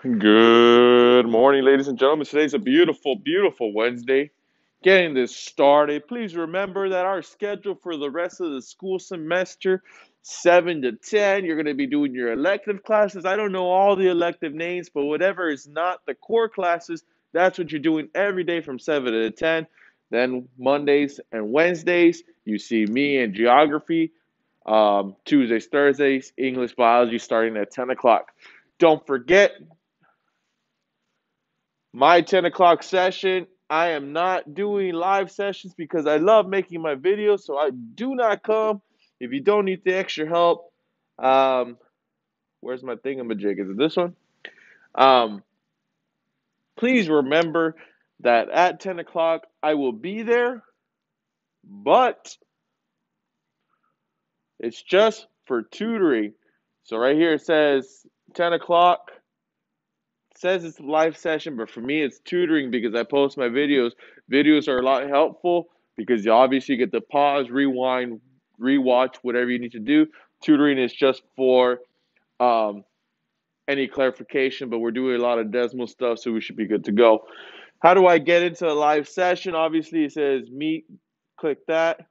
Good morning, ladies and gentlemen. Today's a beautiful, beautiful Wednesday. Getting this started. Please remember that our schedule for the rest of the school semester, 7 to 10, you're going to be doing your elective classes. I don't know all the elective names, but whatever is not the core classes, that's what you're doing every day from 7 to 10. Then Mondays and Wednesdays, you see me in geography. Um, Tuesdays, Thursdays, English, biology starting at 10 o'clock. Don't forget, my 10 o'clock session. I am not doing live sessions because I love making my videos, so I do not come. If you don't need the extra help, um, where's my thingamajig? Is it this one? Um, please remember that at 10 o'clock I will be there, but it's just for tutoring. So right here it says 10 o'clock says it's a live session, but for me, it's tutoring because I post my videos. Videos are a lot helpful because you obviously get to pause, rewind, rewatch, whatever you need to do. Tutoring is just for um, any clarification, but we're doing a lot of Desmos stuff, so we should be good to go. How do I get into a live session? Obviously, it says meet. Click that.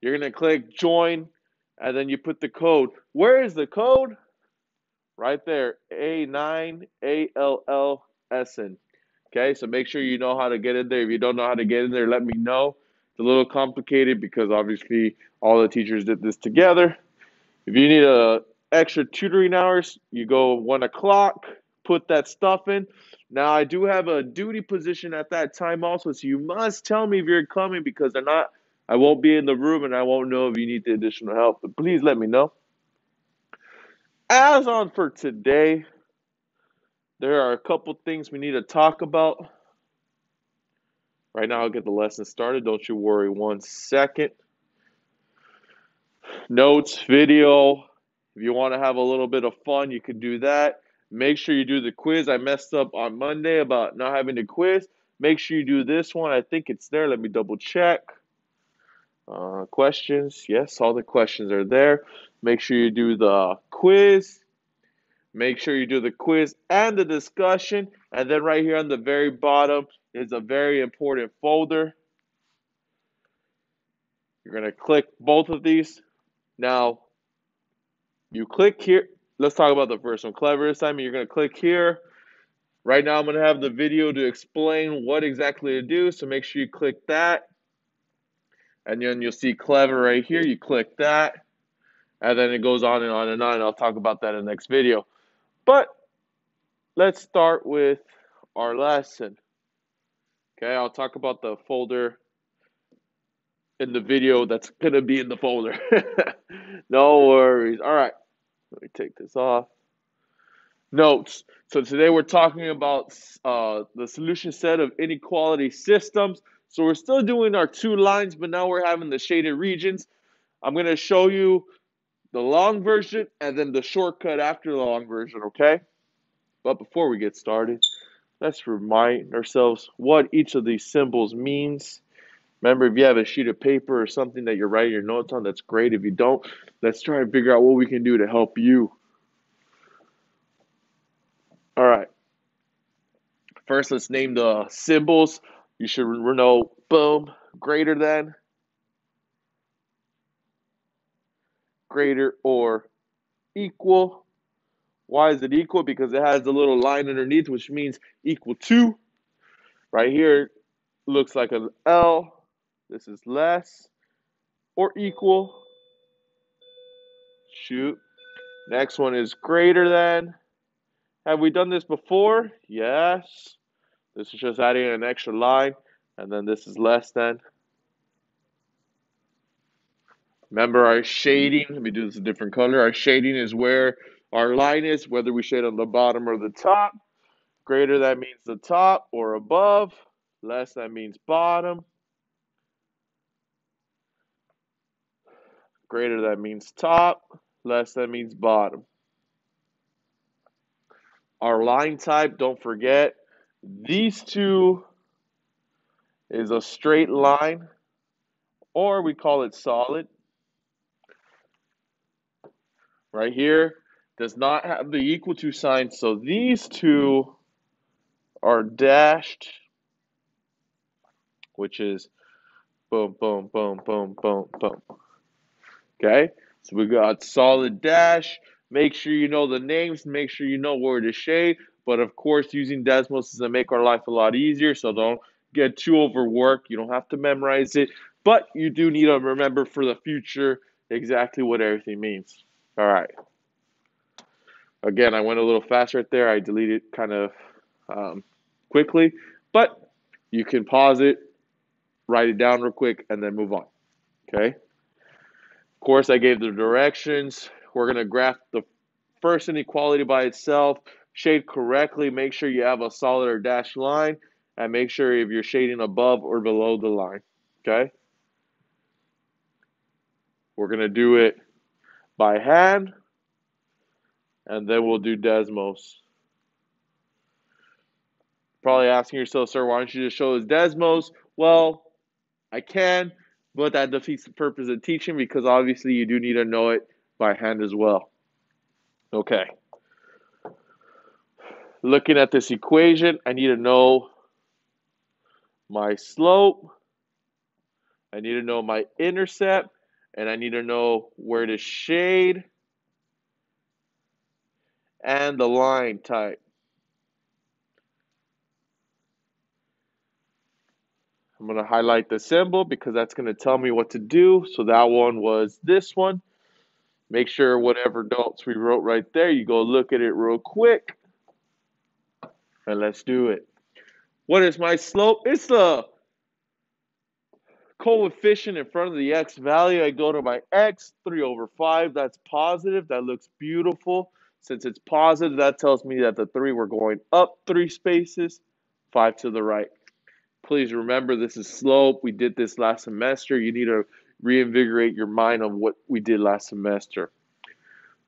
You're going to click join, and then you put the code. Where is the code? Right there, A9ALLSN. Okay, so make sure you know how to get in there. If you don't know how to get in there, let me know. It's a little complicated because obviously all the teachers did this together. If you need a extra tutoring hours, you go one o'clock, put that stuff in. Now I do have a duty position at that time also, so you must tell me if you're coming because they're not I won't be in the room and I won't know if you need the additional help. But please let me know. As on for today, there are a couple things we need to talk about. Right now, I'll get the lesson started. Don't you worry one second. Notes, video. If you want to have a little bit of fun, you can do that. Make sure you do the quiz. I messed up on Monday about not having the quiz. Make sure you do this one. I think it's there. Let me double check. Uh, questions. Yes, all the questions are there. Make sure you do the quiz. Make sure you do the quiz and the discussion. And then right here on the very bottom is a very important folder. You're going to click both of these. Now, you click here. Let's talk about the first one. Clever assignment. You're going to click here. Right now, I'm going to have the video to explain what exactly to do. So make sure you click that. And then you'll see clever right here. You click that and then it goes on and on and on. And I'll talk about that in the next video. But let's start with our lesson. Okay, I'll talk about the folder in the video that's going to be in the folder. no worries. All right, let me take this off. Notes. So today we're talking about uh, the solution set of inequality systems. So we're still doing our two lines, but now we're having the shaded regions. I'm going to show you the long version and then the shortcut after the long version, okay? But before we get started, let's remind ourselves what each of these symbols means. Remember, if you have a sheet of paper or something that you're writing your notes on, that's great. If you don't, let's try and figure out what we can do to help you. All right. First, let's name the symbols. You should know, boom, greater than, greater or equal. Why is it equal? Because it has a little line underneath, which means equal to. Right here looks like an L. This is less or equal. Shoot. Next one is greater than. Have we done this before? Yes. This is just adding an extra line. And then this is less than. Remember our shading, let me do this a different color. Our shading is where our line is, whether we shade on the bottom or the top. Greater, that means the top or above. Less, that means bottom. Greater, that means top. Less, that means bottom. Our line type, don't forget, these two is a straight line, or we call it solid. Right here. does not have the equal to sign, so these two are dashed, which is boom, boom, boom, boom, boom, boom. Okay, so we got solid dash. Make sure you know the names, make sure you know where to shade. But of course, using Desmos is going to make our life a lot easier, so don't get too overworked. You don't have to memorize it, but you do need to remember for the future exactly what everything means. All right. Again, I went a little fast right there. I deleted kind of um, quickly, but you can pause it, write it down real quick, and then move on. Okay. Of course, I gave the directions. We're going to graph the first inequality by itself, shade correctly, make sure you have a solid or dashed line, and make sure if you're shading above or below the line. Okay. We're going to do it by hand, and then we'll do Desmos. Probably asking yourself, sir, why don't you just show us Desmos? Well, I can, but that defeats the purpose of teaching because obviously you do need to know it by hand as well. Okay. Looking at this equation, I need to know my slope. I need to know my intercept and I need to know where to shade and the line type. I'm going to highlight the symbol because that's going to tell me what to do. So that one was this one. Make sure whatever notes we wrote right there, you go look at it real quick. And let's do it. What is my slope? It's the coefficient in front of the x value, I go to my x, 3 over 5. That's positive. That looks beautiful. Since it's positive, that tells me that the 3, we're going up 3 spaces, 5 to the right. Please remember this is slope. We did this last semester. You need to reinvigorate your mind on what we did last semester.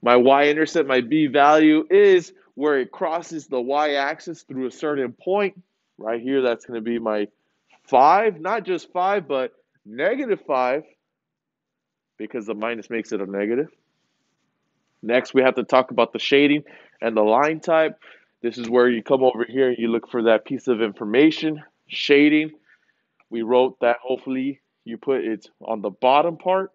My y-intercept, my b value, is where it crosses the y-axis through a certain point. Right here, that's going to be my 5. Not just 5, but negative 5 because the minus makes it a negative. Next, we have to talk about the shading and the line type. This is where you come over here and you look for that piece of information. Shading, we wrote that hopefully you put it on the bottom part.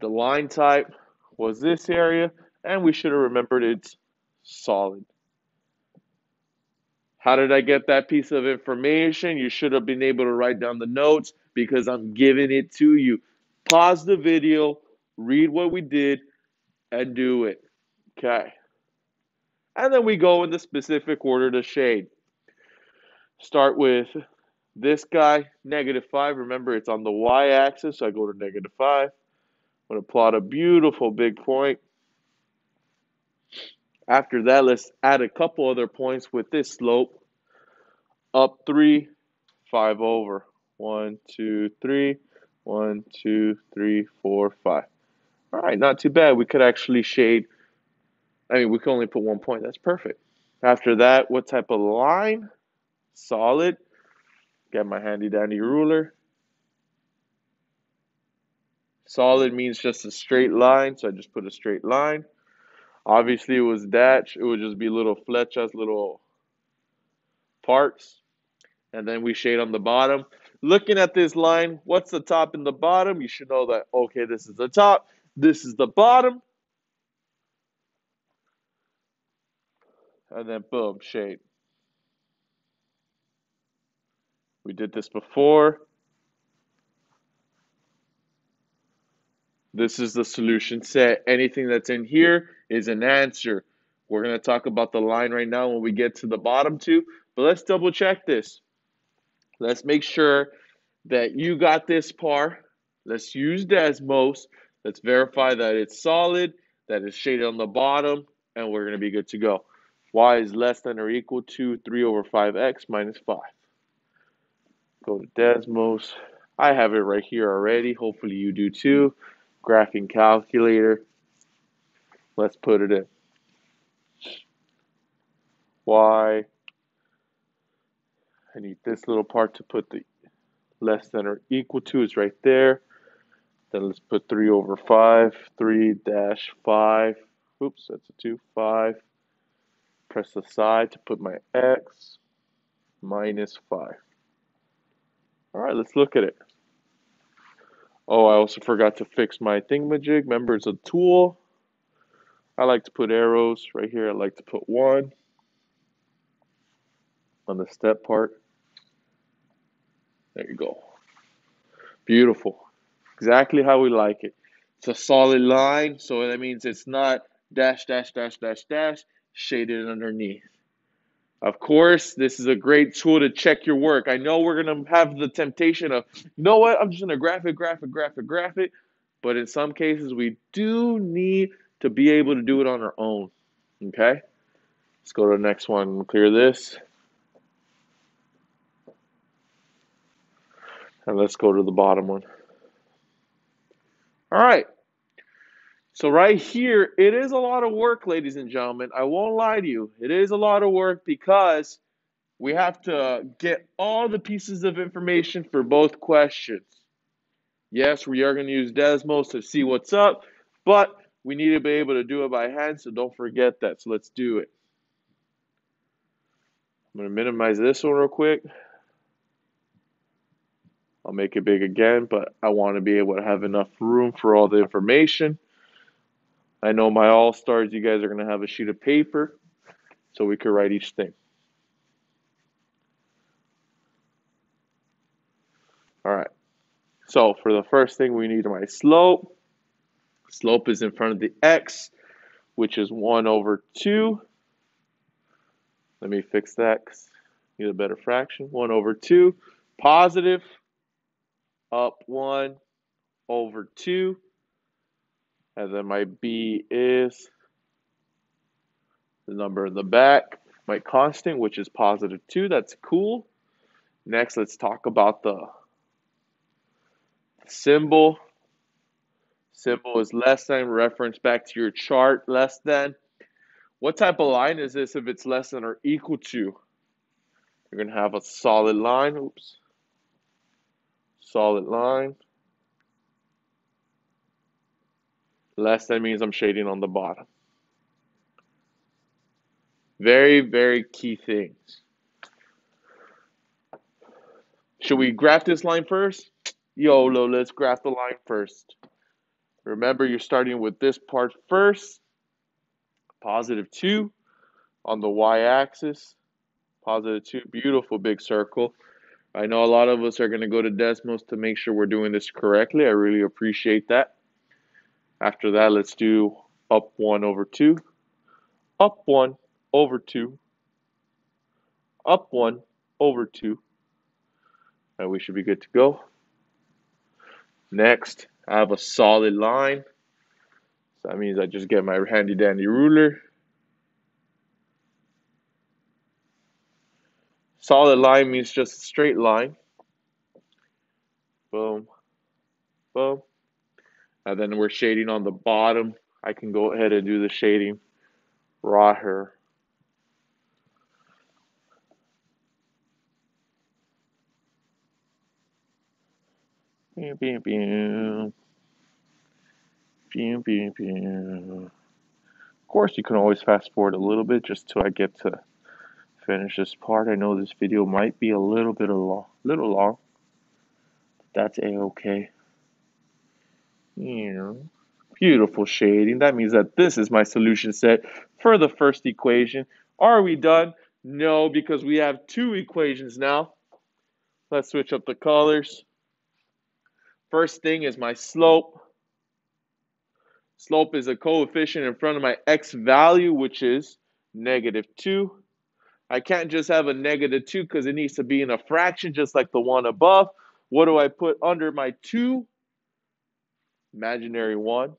The line type was this area, and we should have remembered it's solid. How did I get that piece of information? You should have been able to write down the notes because I'm giving it to you. Pause the video, read what we did, and do it. Okay. And then we go in the specific order to shade. Start with this guy, negative 5. Remember, it's on the y-axis, so I go to negative 5. I'm going to plot a beautiful big point. After that, let's add a couple other points with this slope. Up three, five over. One, two, three. One, two, three, four, five. All right, not too bad. We could actually shade. I mean, we could only put one point. That's perfect. After that, what type of line? Solid. Get my handy dandy ruler. Solid means just a straight line, so I just put a straight line. Obviously, it was dash. It would just be little flechas, little parts. And then we shade on the bottom. Looking at this line, what's the top and the bottom? You should know that, okay, this is the top. This is the bottom. And then boom, shade. We did this before. This is the solution set. Anything that's in here is an answer. We're going to talk about the line right now when we get to the bottom two, but let's double check this. Let's make sure that you got this par. Let's use Desmos. Let's verify that it's solid, that it's shaded on the bottom, and we're going to be good to go. y is less than or equal to 3 over 5x minus 5. Go to Desmos. I have it right here already. Hopefully you do too graphing calculator. Let's put it in. Y. I need this little part to put the less than or equal to is right there. Then let's put 3 over 5. 3 dash 5. Oops, that's a 2. 5. Press the side to put my x minus 5. All right, let's look at it. Oh, I also forgot to fix my thingamajig. Remember, it's a tool. I like to put arrows right here. I like to put one on the step part. There you go. Beautiful. Exactly how we like it. It's a solid line, so that means it's not dash, dash, dash, dash, dash, shaded underneath. Of course, this is a great tool to check your work. I know we're going to have the temptation of, you know what, I'm just going to graph it, graph it, graph it, graph it. But in some cases, we do need to be able to do it on our own. Okay? Let's go to the next one. Clear this. And let's go to the bottom one. All right. So right here, it is a lot of work, ladies and gentlemen. I won't lie to you. It is a lot of work because we have to get all the pieces of information for both questions. Yes, we are going to use Desmos to see what's up, but we need to be able to do it by hand, so don't forget that. So let's do it. I'm going to minimize this one real quick. I'll make it big again, but I want to be able to have enough room for all the information. I know my all stars, you guys are going to have a sheet of paper so we could write each thing. All right. So for the first thing, we need my slope. Slope is in front of the x, which is 1 over 2. Let me fix that need a better fraction. 1 over 2. Positive up 1 over 2 and then my B is the number in the back, my constant, which is positive 2. That's cool. Next, let's talk about the symbol. Symbol is less than, reference back to your chart, less than. What type of line is this if it's less than or equal to? You're going to have a solid line. Oops. Solid line. Less than means I'm shading on the bottom. Very, very key things. Should we graph this line first? YOLO, let's graph the line first. Remember, you're starting with this part first. Positive 2 on the y-axis. Positive 2, beautiful big circle. I know a lot of us are going to go to Desmos to make sure we're doing this correctly. I really appreciate that. After that, let's do up 1 over 2, up 1 over 2, up 1 over 2. And we should be good to go. Next, I have a solid line. So that means I just get my handy dandy ruler. Solid line means just a straight line. Boom, boom. And then we're shading on the bottom. I can go ahead and do the shading right here. Bam, bam, bam. Bam, bam, bam. Of course, you can always fast forward a little bit just till I get to finish this part. I know this video might be a little bit long, little long. That's a-okay. Yeah. Beautiful shading. That means that this is my solution set for the first equation. Are we done? No, because we have two equations now. Let's switch up the colors. First thing is my slope. Slope is a coefficient in front of my x value, which is negative 2. I can't just have a negative 2 because it needs to be in a fraction just like the one above. What do I put under my 2? imaginary 1.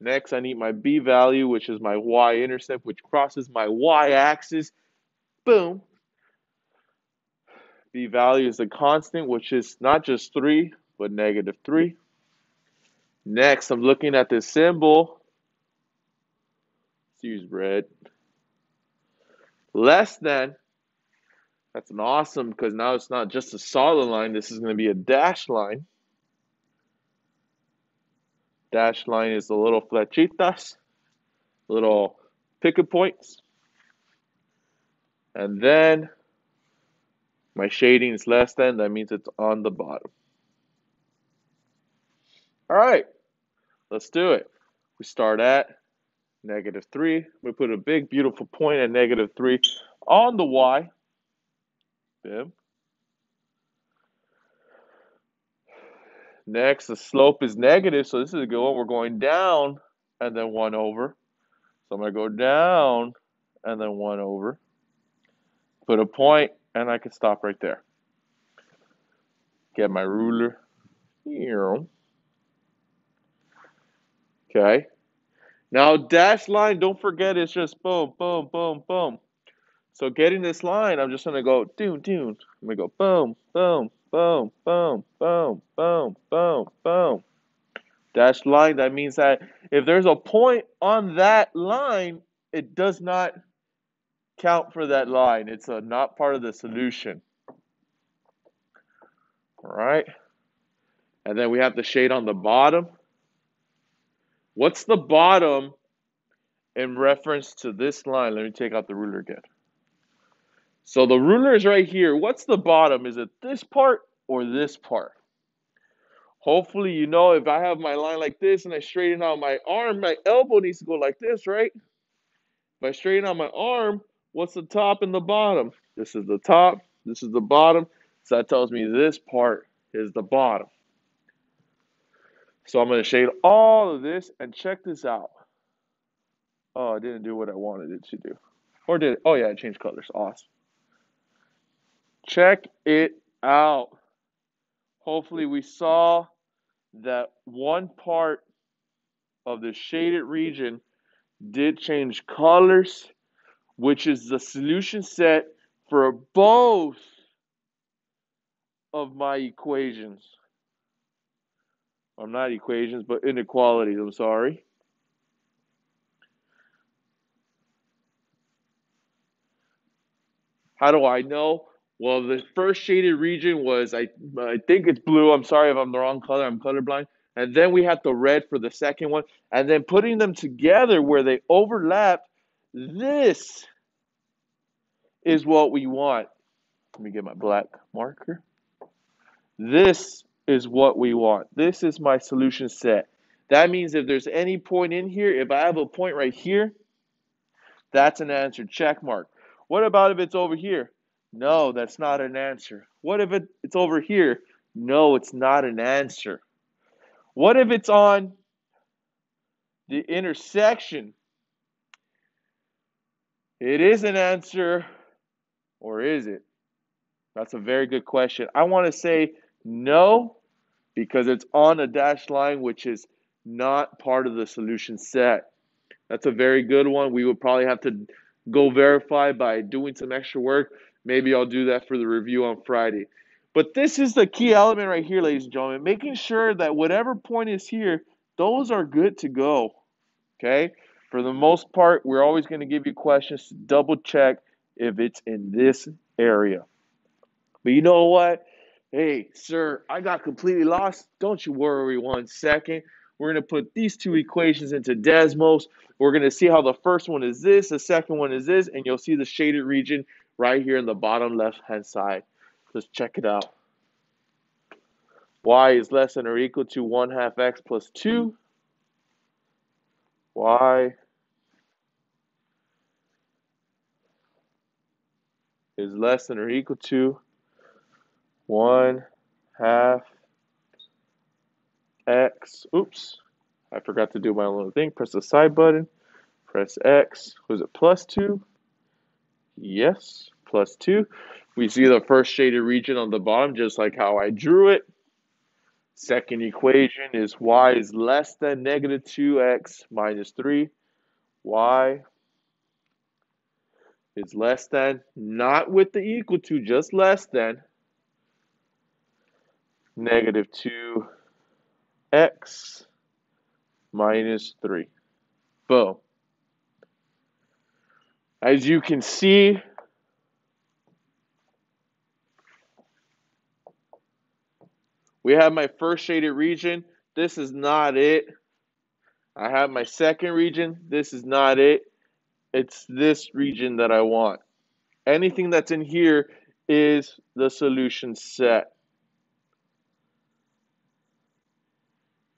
Next, I need my b value, which is my y-intercept, which crosses my y-axis. Boom. b value is a constant, which is not just 3, but negative 3. Next, I'm looking at this symbol. Let's use red. Less than. That's an awesome because now it's not just a solid line. This is going to be a dashed line. Dashed line is the little flechitas, little picket points. And then my shading is less than, that means it's on the bottom. All right, let's do it. We start at negative 3. We put a big, beautiful point at negative 3 on the y. Bim. Next, the slope is negative, so this is a good one. We're going down and then 1 over. So I'm going to go down and then 1 over. Put a point, and I can stop right there. Get my ruler. Here. Okay. Now dash line, don't forget it's just boom, boom, boom, boom. So getting this line, I'm just gonna go doon, doon. I'm gonna go boom, boom, boom, boom, boom, boom, boom, boom. Dash line, that means that if there's a point on that line, it does not count for that line. It's a, not part of the solution. All right. And then we have the shade on the bottom. What's the bottom in reference to this line? Let me take out the ruler again. So the ruler is right here. What's the bottom? Is it this part or this part? Hopefully you know if I have my line like this and I straighten out my arm, my elbow needs to go like this, right? If I straighten out my arm, what's the top and the bottom? This is the top, this is the bottom. So that tells me this part is the bottom. So I'm going to shade all of this and check this out. Oh, I didn't do what I wanted it to do. Or did it? Oh, yeah, it changed colors. Awesome. Check it out. Hopefully we saw that one part of the shaded region did change colors, which is the solution set for both of my equations. I'm not equations, but inequalities, I'm sorry. How do I know? Well, the first shaded region was, I, I think it's blue. I'm sorry if I'm the wrong color. I'm colorblind. And then we have the red for the second one. And then putting them together where they overlap, this is what we want. Let me get my black marker. This is what we want. This is my solution set. That means if there's any point in here, if I have a point right here, that's an answer, check mark. What about if it's over here? No, that's not an answer. What if it, it's over here? No, it's not an answer. What if it's on the intersection? It is an answer, or is it? That's a very good question. I want to say no, because it's on a dashed line, which is not part of the solution set. That's a very good one. We would probably have to go verify by doing some extra work. Maybe I'll do that for the review on Friday. But this is the key element right here, ladies and gentlemen, making sure that whatever point is here, those are good to go. Okay? For the most part, we're always going to give you questions to double check if it's in this area. But you know what? Hey, sir, I got completely lost. Don't you worry one second. We're going to put these two equations into Desmos. We're going to see how the first one is this, the second one is this, and you'll see the shaded region right here in the bottom left-hand side. Let's check it out. y is less than or equal to 1 half x plus 2. y is less than or equal to 1 half x. Oops, I forgot to do my little thing. Press the side button. Press X. Was it plus 2? Yes, plus 2. We see the first shaded region on the bottom, just like how I drew it. Second equation is y is less than negative 2x minus 3. y is less than, not with the equal to, just less than negative 2x minus 3. Boom. As you can see, we have my first shaded region. This is not it. I have my second region. This is not it. It's this region that I want. Anything that's in here is the solution set.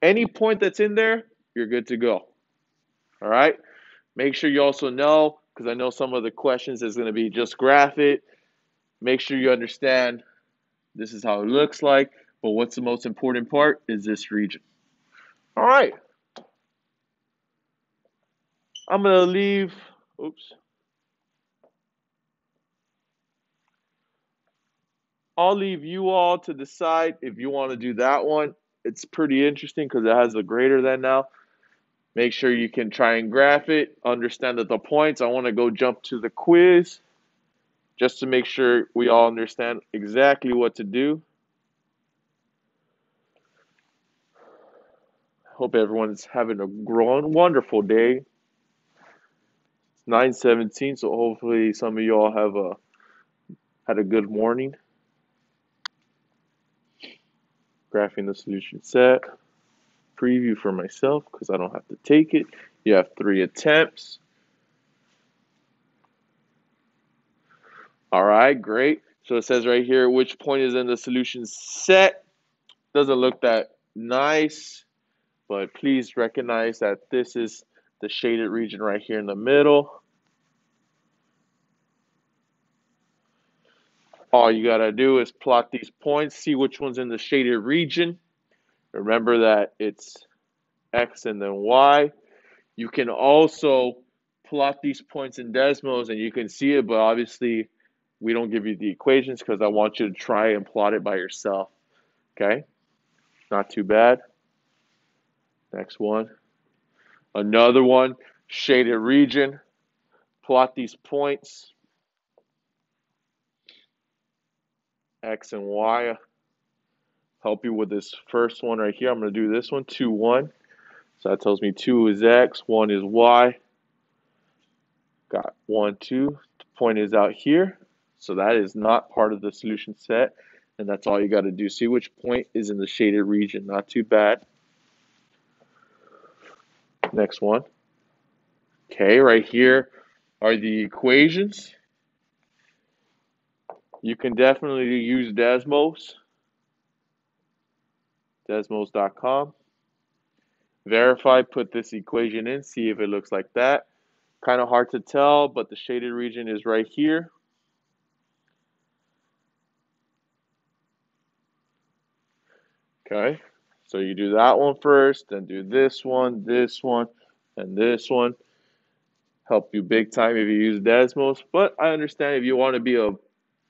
Any point that's in there, you're good to go. All right. Make sure you also know, because I know some of the questions is going to be just graph it. Make sure you understand this is how it looks like. But what's the most important part is this region. All right. I'm going to leave. Oops. I'll leave you all to decide if you want to do that one. It's pretty interesting because it has a greater than now. Make sure you can try and graph it, understand that the points. I want to go jump to the quiz just to make sure we all understand exactly what to do. Hope everyone's having a growing wonderful day. It's 9:17, so hopefully some of y'all have a had a good morning. Graphing the solution set preview for myself because I don't have to take it. You have three attempts. All right, great. So it says right here which point is in the solution set. Doesn't look that nice, but please recognize that this is the shaded region right here in the middle. All you got to do is plot these points, see which one's in the shaded region. Remember that it's x and then y. You can also plot these points in Desmos and you can see it, but obviously we don't give you the equations because I want you to try and plot it by yourself. Okay? Not too bad. Next one. Another one, shaded region. Plot these points. X and Y help you with this first one right here. I'm going to do this one, 2, 1. So that tells me 2 is X, 1 is Y. Got 1, 2. The point is out here. So that is not part of the solution set. And that's all you got to do. See which point is in the shaded region. Not too bad. Next one. Okay, right here are the equations. You can definitely use Desmos desmos.com. Verify, put this equation in, see if it looks like that. Kind of hard to tell, but the shaded region is right here. Okay, so you do that one first, then do this one, this one, and this one. Help you big time if you use Desmos, but I understand if you want to be a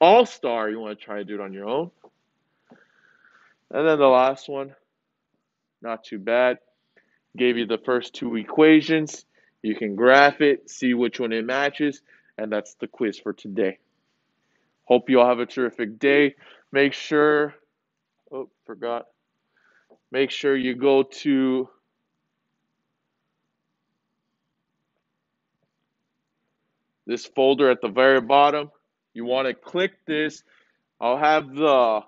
all-star, you want to try to do it on your own. And then the last one, not too bad. Gave you the first two equations. You can graph it, see which one it matches, and that's the quiz for today. Hope you all have a terrific day. Make sure, oh, forgot. Make sure you go to this folder at the very bottom. You want to click this. I'll have the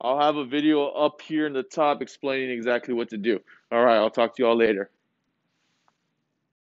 I'll have a video up here in the top explaining exactly what to do. All right, I'll talk to you all later.